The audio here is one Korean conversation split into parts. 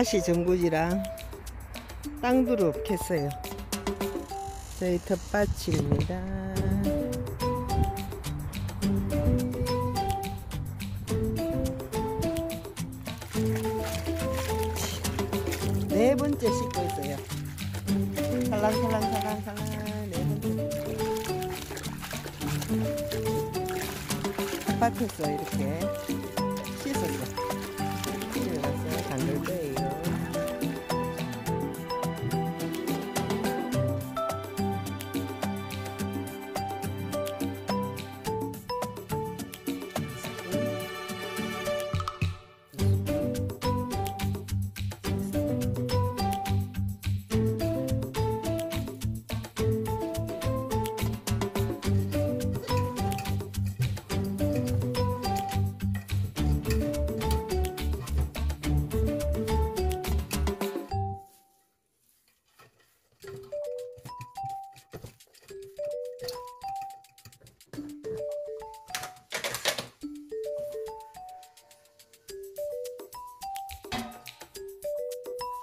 가시 전구지랑 땅두릅 캤어요. 저희 텃밭입니다. 네 번째 씻고 있어요. 살랑살랑살랑살랑 네 번째. 텃밭에서 이렇게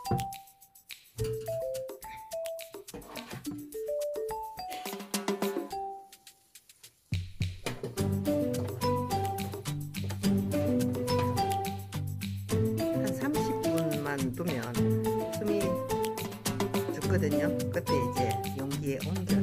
한 30분만 두면 숨이 죽거든요. 이제 용기에 옮겨.